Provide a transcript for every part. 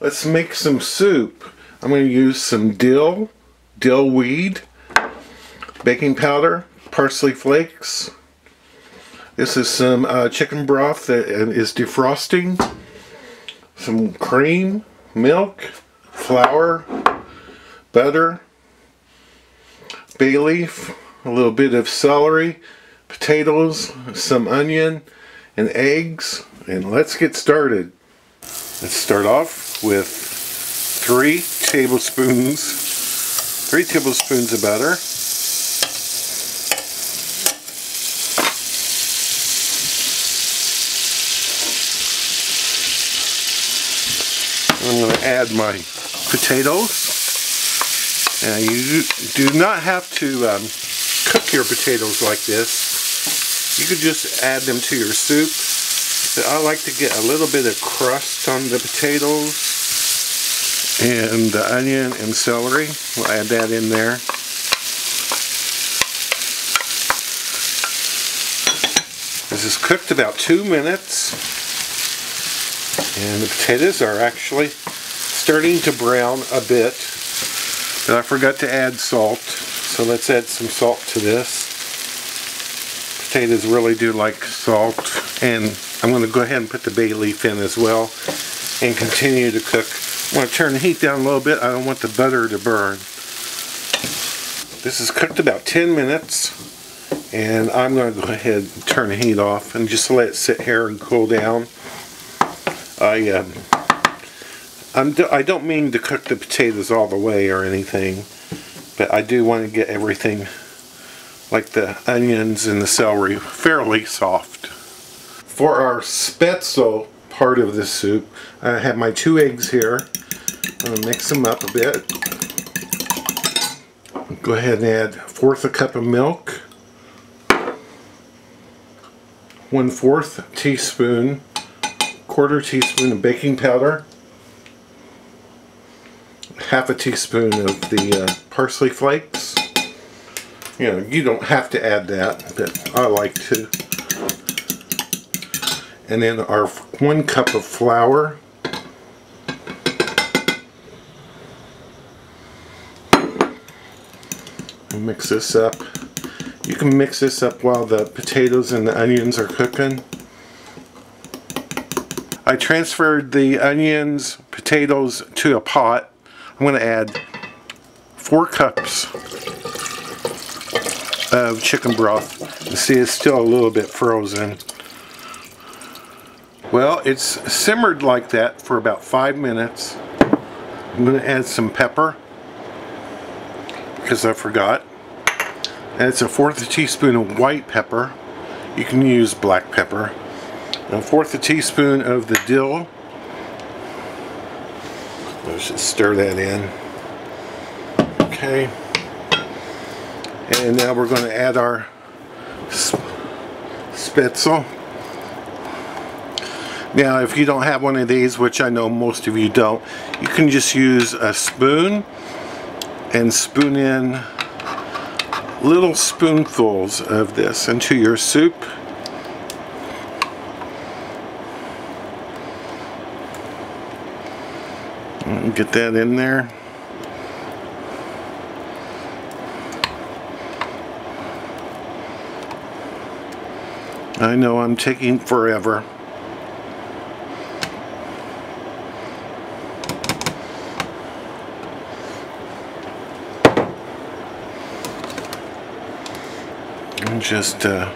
let's make some soup. I'm going to use some dill, dill weed, baking powder, parsley flakes. This is some uh, chicken broth that is defrosting, some cream, milk, flour, butter, bay leaf, a little bit of celery, potatoes, some onion, and eggs. And let's get started. Let's start off with three tablespoons, three tablespoons of butter. I'm going to add my potatoes. And you do not have to um, cook your potatoes like this. You could just add them to your soup. But I like to get a little bit of crust on the potatoes and the onion and celery. We'll add that in there. This is cooked about two minutes and the potatoes are actually starting to brown a bit but I forgot to add salt so let's add some salt to this potatoes really do like salt and I'm going to go ahead and put the bay leaf in as well and continue to cook. I want to turn the heat down a little bit. I don't want the butter to burn. This is cooked about 10 minutes and I'm going to go ahead and turn the heat off and just let it sit here and cool down. I um, I'm do, I don't mean to cook the potatoes all the way or anything, but I do want to get everything, like the onions and the celery, fairly soft. For our spätzle part of the soup, I have my two eggs here. I'm going to mix them up a bit. Go ahead and add fourth a cup of milk, one fourth teaspoon quarter teaspoon of baking powder, half a teaspoon of the uh, parsley flakes. You know, you don't have to add that, but I like to. And then our one cup of flour. Mix this up. You can mix this up while the potatoes and the onions are cooking. I transferred the onions, potatoes to a pot. I'm going to add four cups of chicken broth. You see it's still a little bit frozen. Well, it's simmered like that for about five minutes. I'm going to add some pepper because I forgot. And it's a fourth a teaspoon of white pepper. You can use black pepper a fourth a teaspoon of the dill. Let's just stir that in. Okay. And now we're going to add our spätzle. Now if you don't have one of these, which I know most of you don't, you can just use a spoon and spoon in little spoonfuls of this into your soup. Get that in there. I know I'm taking forever. Just uh,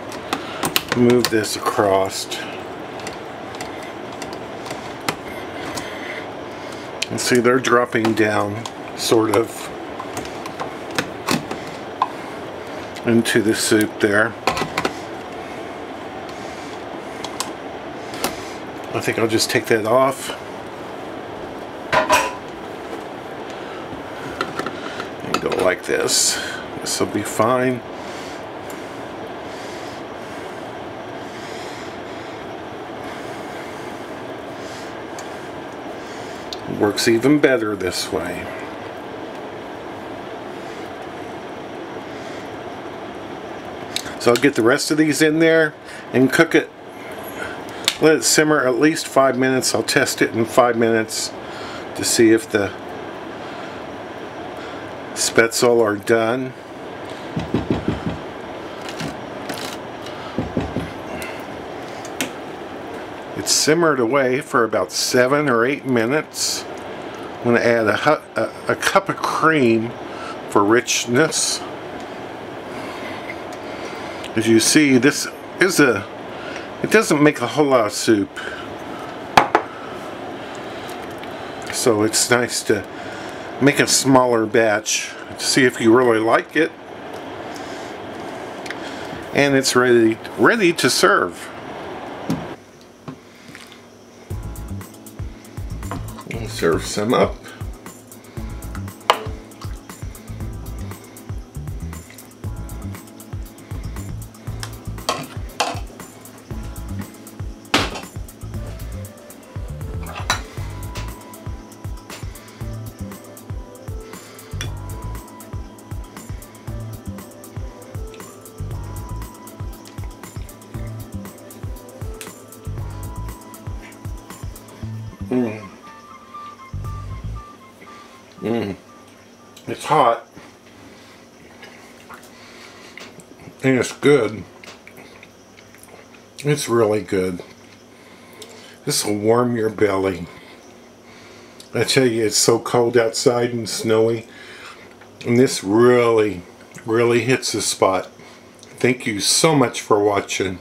move this across. And see, they're dropping down, sort of, into the soup there. I think I'll just take that off. And go like this. This will be fine. Works even better this way. So I'll get the rest of these in there and cook it. Let it simmer at least five minutes. I'll test it in five minutes to see if the spätzle are done. Simmered away for about seven or eight minutes. I'm going to add a, a, a cup of cream for richness. As you see, this is a, it doesn't make a whole lot of soup. So it's nice to make a smaller batch to see if you really like it. And it's ready, ready to serve. Serve some up. Mmm. Mmm. It's hot. And it's good. It's really good. This will warm your belly. I tell you, it's so cold outside and snowy. And this really, really hits the spot. Thank you so much for watching.